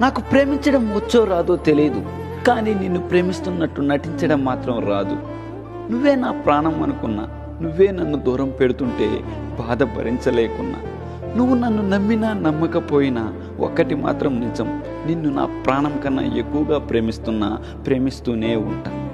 నాకు ప్రేమించడం వచ్చో రాదో తెలియదు కానీ నిన్ను ప్రేమిస్తున్నట్టు నటించడం మాత్రం రాదు. నువ్వే నా ప్రాణం అనుకున్నా నువ్వే నన్ను దూరం పెడుతుంటే బాధ భరించలేకున్నా. నువ్వు నన్ను నమ్మినా నమ్మకపోయినా ఒక్కటి మాత్రం నిజం నిన్ను నా ప్రాణం కన్నా ఎక్కువగా ప్రేమిస్తున్నా ప్రేమిస్తూనే ఉంటాను